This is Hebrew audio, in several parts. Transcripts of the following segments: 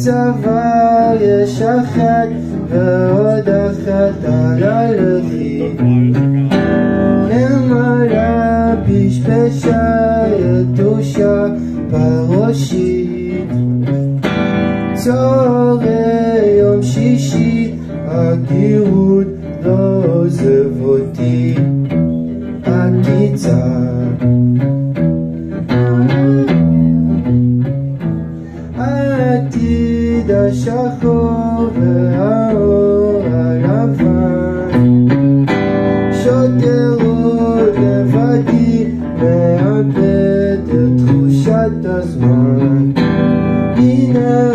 צוואר יש אחת ועוד אחת על הלוי נמלה פשפשה יתושה בראשי צהרי יום שישי הגירות לא עוזב אותי הקיצה העתיד השחור והאור הלבן שוטר עוד לבדי מאבד את תחושת הזמן הנה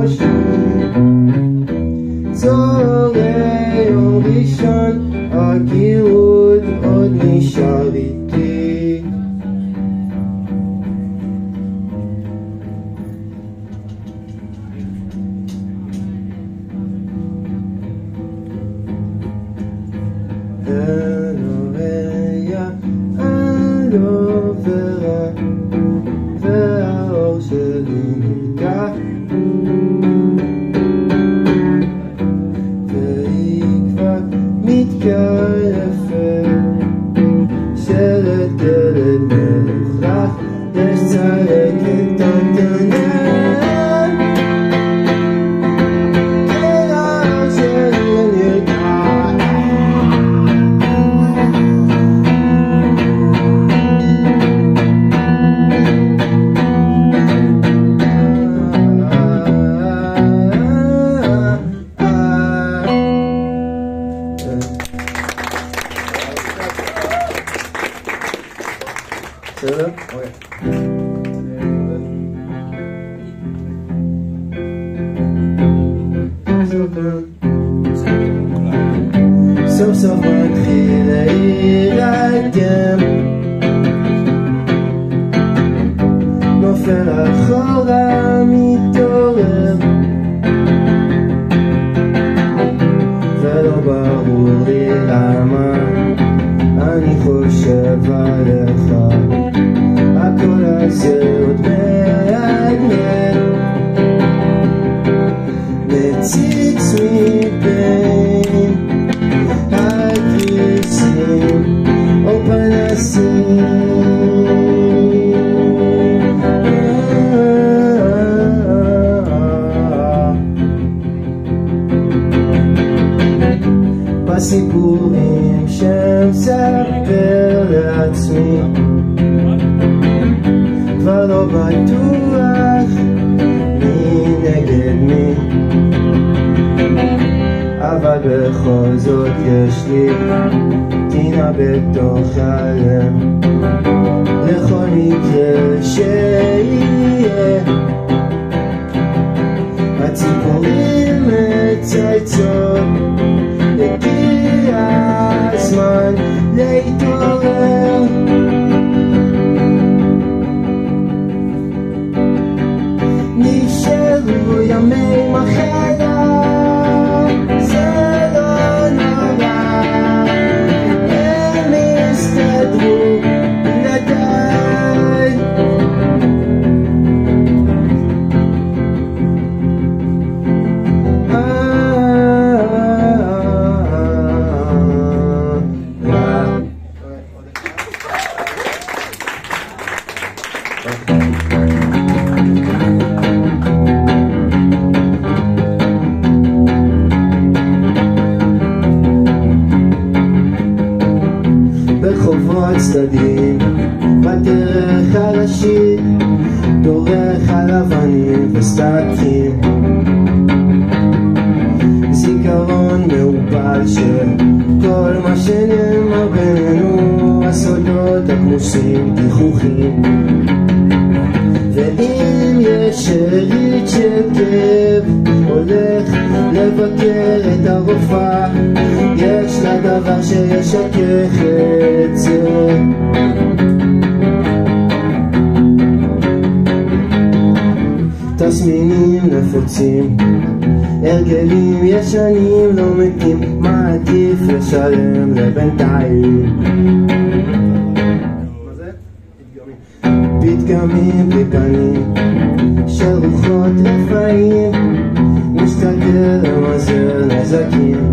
בראשי. צהרי יום ראשון, Turn it. Okay. someone here that I again. בסיפורים שמספר לעצמי. כבר לא בטוח מי נגד מי. אבל בכל זאת יש לי טינה בתוך הלב. לכל מקרה שיהיה הציפורים מצייצות וסדקים. זיכרון מעורפל של כל מה שנאמר בינינו, הסודות הכמוסים, גיחוכים. ואם יש שארית של כאב, הולך לבקר את הרופאה, יש לה דבר שישכך תסמינים נפוצים, הרגלים ישנים לא מתים, מה עדיף לשלם לבינתיים? פתגמים בלי פנים של רוחות רפאים מסתכל למזל נזקים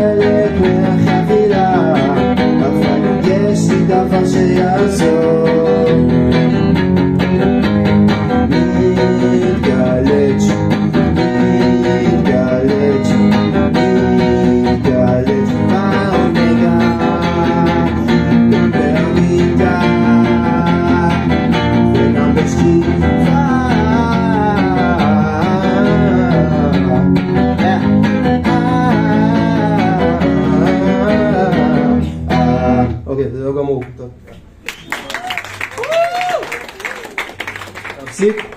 c'est